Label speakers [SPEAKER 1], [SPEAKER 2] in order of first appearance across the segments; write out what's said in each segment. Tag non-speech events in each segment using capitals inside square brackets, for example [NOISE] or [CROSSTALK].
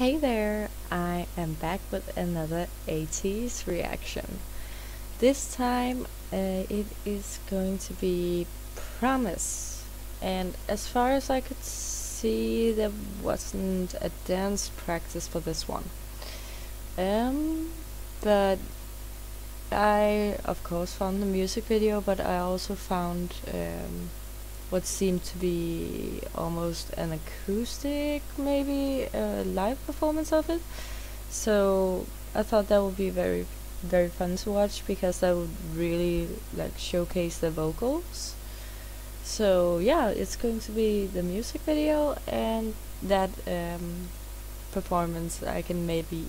[SPEAKER 1] Hey there, I am back with another ATEEZ reaction. This time uh, it is going to be Promise. And as far as I could see, there wasn't a dance practice for this one. Um, but I, of course, found the music video, but I also found um, what seemed to be almost an acoustic, maybe a live performance of it. So I thought that would be very, very fun to watch because that would really like showcase the vocals. So yeah, it's going to be the music video and that um, performance. I can maybe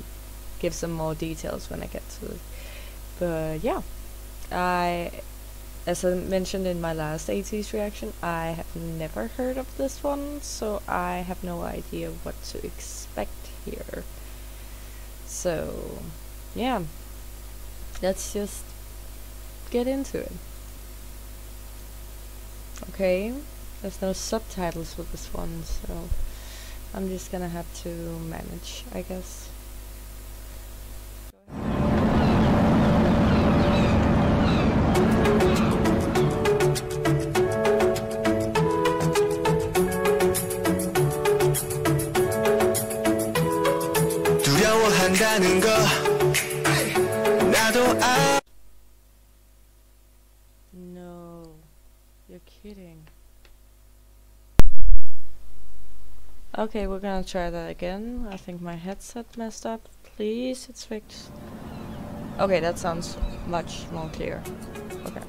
[SPEAKER 1] give some more details when I get to it. But yeah, I as I mentioned in my last ATEEZ reaction, I have never heard of this one, so I have no idea what to expect here. So, yeah, let's just get into it. Okay, there's no subtitles with this one, so I'm just gonna have to manage, I guess. Kidding. Okay, we're gonna try that again. I think my headset messed up. Please, it's fixed. Okay, that sounds much more clear. Okay.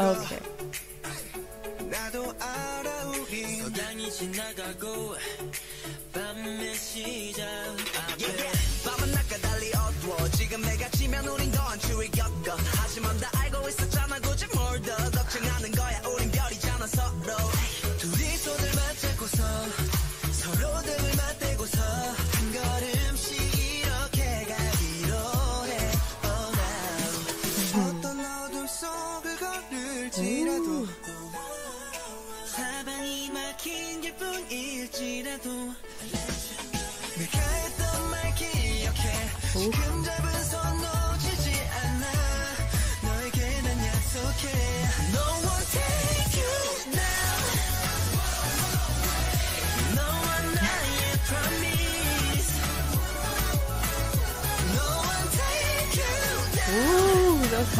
[SPEAKER 1] Okay see Ooh, those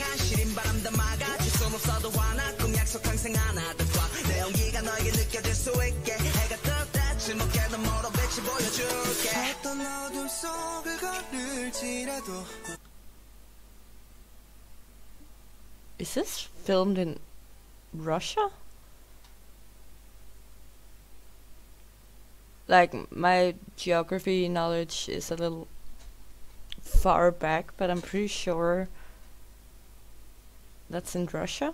[SPEAKER 1] Is this filmed in Russia? like my geography knowledge is a little far back, but I'm pretty sure that's in Russia.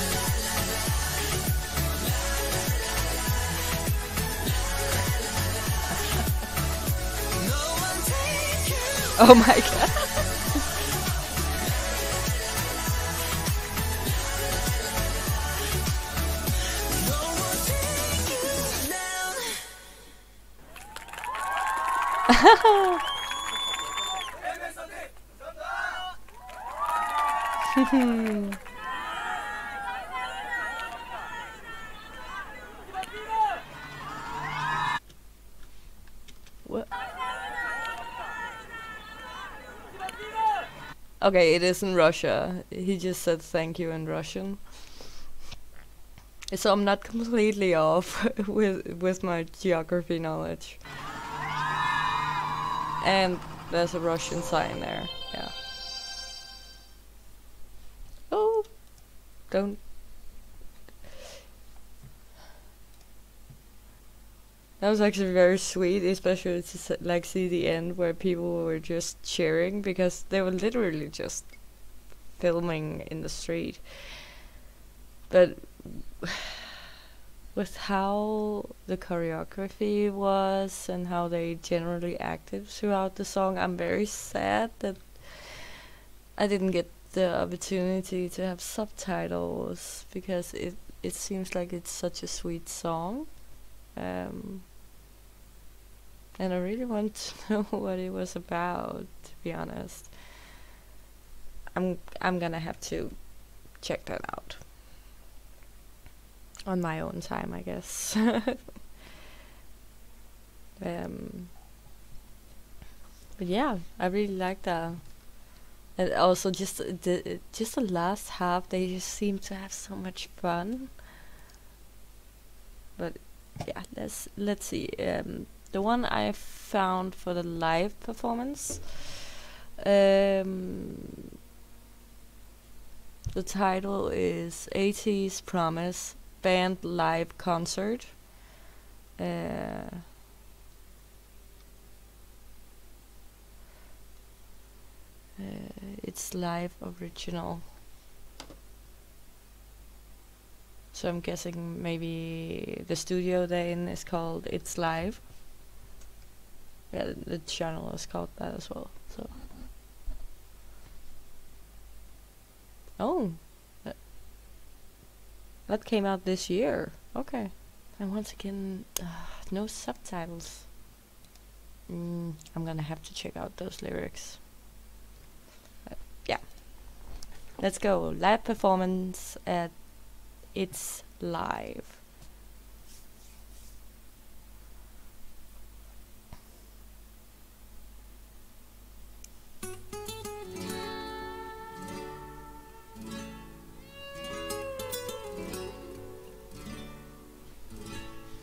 [SPEAKER 1] [LAUGHS] oh my god. what? [LAUGHS] [LAUGHS] Okay, it is in Russia. He just said thank you in Russian. So I'm not completely off [LAUGHS] with with my geography knowledge. And there's a Russian sign there. Yeah. Oh, don't. That was actually very sweet, especially to like see the end where people were just cheering because they were literally just filming in the street. But [SIGHS] with how the choreography was and how they generally acted throughout the song, I'm very sad that I didn't get the opportunity to have subtitles because it it seems like it's such a sweet song. Um, and I really want to [LAUGHS] know what it was about, to be honest. I'm I'm gonna have to check that out on my own time, I guess. [LAUGHS] um, but yeah, I really like that. And also just the just the last half, they just seem to have so much fun. But yeah, let's let's see. Um, the one I found for the live performance. Um, the title is ATEEZ Promise Band Live Concert. Uh, uh, it's live original. So I'm guessing maybe the studio then is called It's Live. Yeah, the, channel is called that as well. So. Oh, that, came out this year. Okay. And once again, uh, no subtitles. Mm, I'm gonna have to check out those lyrics. But yeah. Let's go. Live performance at It's Live.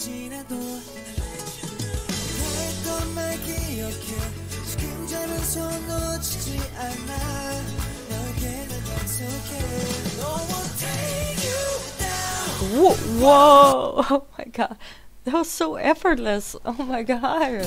[SPEAKER 2] 뿐일지라도 했던 말 기억해 지금 잡은 손 놓치지 않아 너에게 난 약속해 No one take you down
[SPEAKER 1] Whoa, whoa! [LAUGHS] Oh my god. That was so effortless. Oh my god.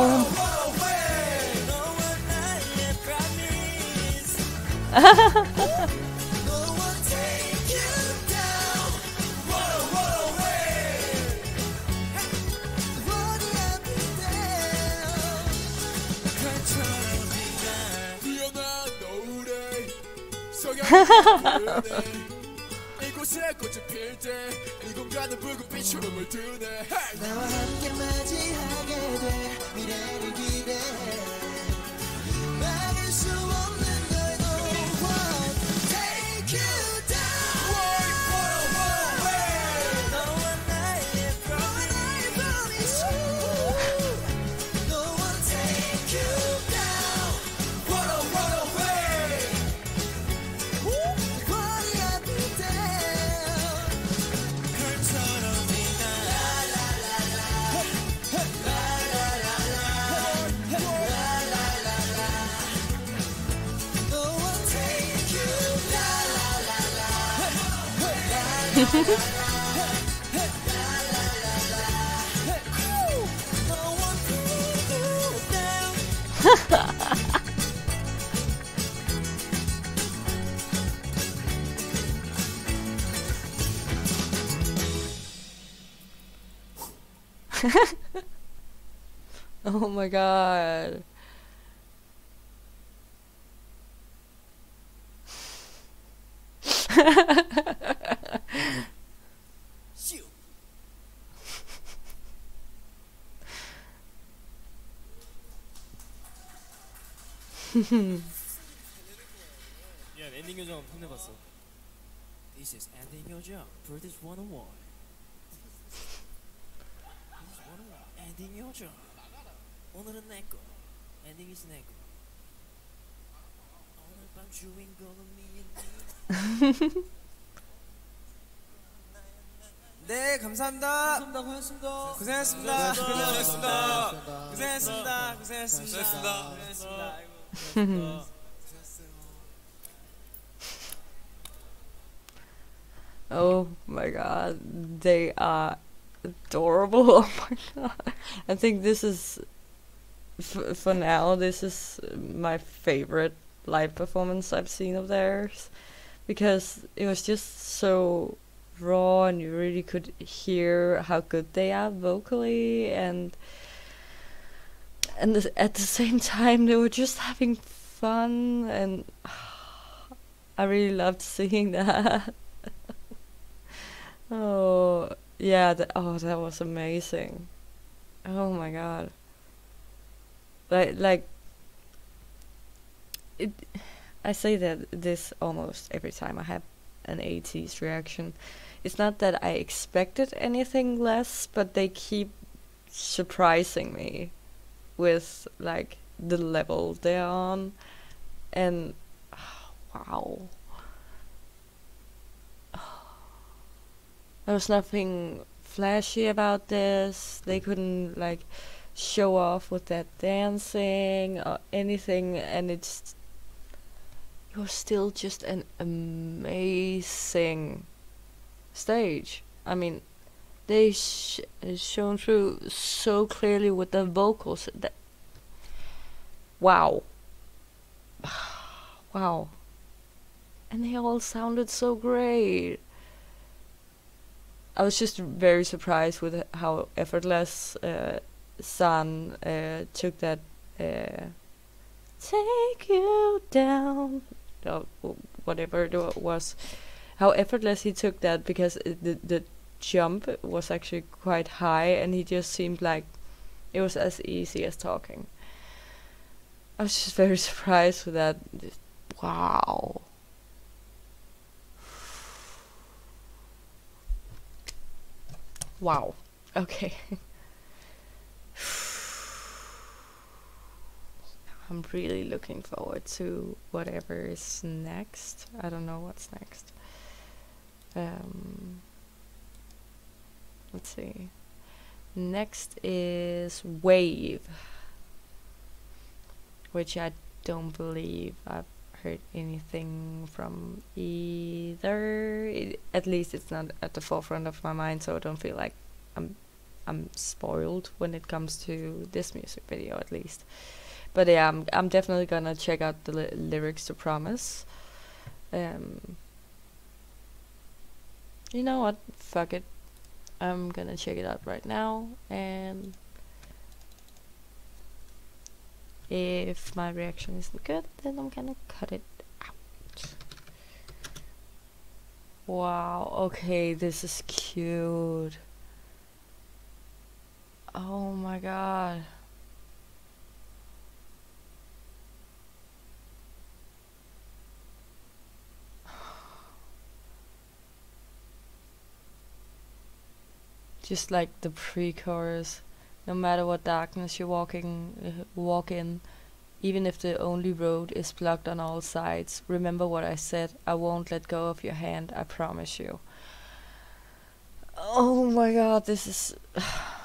[SPEAKER 1] Oh, [LAUGHS]
[SPEAKER 2] 너
[SPEAKER 3] 필때이 공간은 붉은빛으로 물드네 hey!
[SPEAKER 2] 나와 함께 맞이하게 돼 미래를 기대해 [LAUGHS]
[SPEAKER 1] oh my god. [LAUGHS]
[SPEAKER 4] 미안 엔딩 요정 혼내봤어 This is ending 요정 British 101 British 101 엔딩 요정 오늘은 내꺼 엔딩이 내꺼 오늘 밤 주인공은 미앤니 [LAUGHS]
[SPEAKER 5] 네, 감사합니다.
[SPEAKER 4] 감사합니다
[SPEAKER 5] 고생했습니다.
[SPEAKER 4] 고생하셨습니다.
[SPEAKER 5] 고생했습니다. 고생했습니다. 고생했습니다.
[SPEAKER 4] 고생했습니다.
[SPEAKER 5] 고생했습니다.
[SPEAKER 4] 아이고 [LAUGHS]
[SPEAKER 1] Oh my god, they are adorable. [LAUGHS] Oh my god. I think this is, for now, this is my favorite live performance I've seen of theirs. Because it was just so raw and you really could hear how good they are vocally and and th- at the same time they were just having fun and [SIGHS] I really loved seeing that. [LAUGHS] Oh yeah, that oh that was amazing. Oh my god. Like like it I say that this almost every time I have an ATEEZ reaction. It's not that I expected anything less, but they keep surprising me with like the level they're on and [SIGHS] wow. [SIGHS] There was nothing flashy about this. They couldn't like show off with that dancing or anything, and it's you're still just an amazing stage. I mean, they sh- shone through so clearly with the vocals. That wow, [SIGHS] wow, and they all sounded so great. I was just very surprised with how effortless uh, San uh, took that uh, "Take You Down," whatever it was. How effortless he took that because the the jump was actually quite high, and he just seemed like it was as easy as talking. I was just [LAUGHS] very surprised with that. Wow. Wow. Okay. [LAUGHS] I'm really looking forward to whatever is next. I don't know what's next. Um, let's see. Next is Wave, which I don't believe I've heard anything from either. It, at least it's not at the forefront of my mind, so I don't feel like I'm I'm spoiled when it comes to this music video, at least. But yeah, I'm I'm definitely gonna check out the li- lyrics to Promise. Um, you know what? Fuck it. I'm gonna check it out right now and if my reaction isn't good then I'm gonna cut it out. Wow, okay, this is cute. Oh my god. Just like the pre-chorus no matter what darkness you're walking uh, walk in even if the only road is blocked on all sides remember what i said i won't let go of your hand i promise you. Oh my god this is [SIGHS]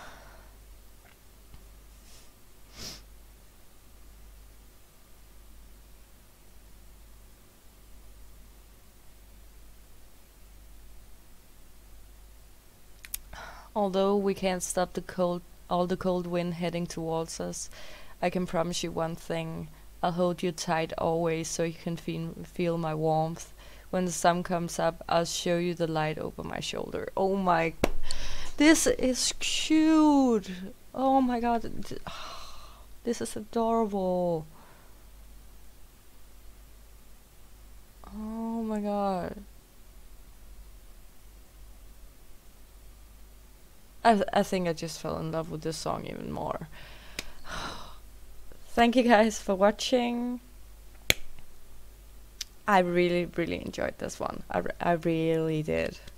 [SPEAKER 1] Although we can't stop the cold, all the cold wind heading towards us, I can promise you one thing. I'll hold you tight always so you can feel, feel my warmth. When the sun comes up, I'll show you the light over my shoulder. Oh my. This is cute! Oh my god. [SIGHS] This is adorable. Oh my god. I I think I just fell in love with this song even more. [SIGHS] Thank you guys for watching. I really really enjoyed this one. I, I really did. [SIGHS]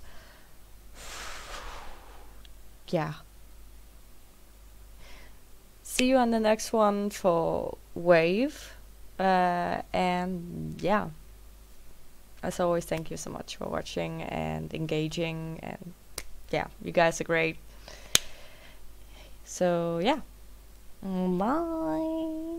[SPEAKER 1] Yeah. See you on the next one for Wave. Uh, and yeah. As always, thank you so much for watching and engaging and yeah, you guys are great. So yeah. Bye.